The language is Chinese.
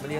มาเ